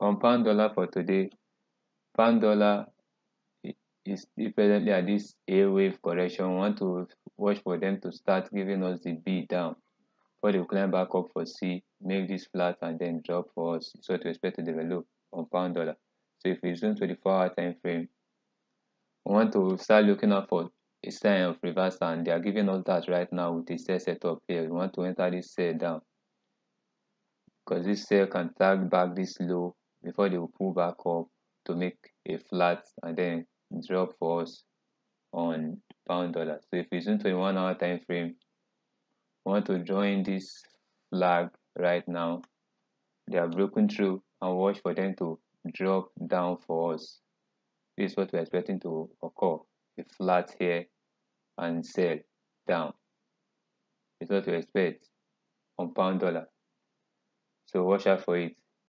on pound dollar for today. Pound dollar is presently at this A wave correction. We want to watch for them to start giving us the B down before they climb back up for C make this flat and then drop for us. So to expect to develop on pound dollar. So if we zoom to the 4 hour time frame we want to start looking out for a sign of reversal and they are giving us that right now with the sell setup here. We want to enter this sell down because this sell can tag back this low before they will pull back up to make a flat and then drop for us on pound dollar. So if to a one hour time frame we want to join this flag right now they are broken through and watch for them to drop down for us. This is what we're expecting to occur a flat here and sell down. Is what we expect on pound dollar. So watch out for it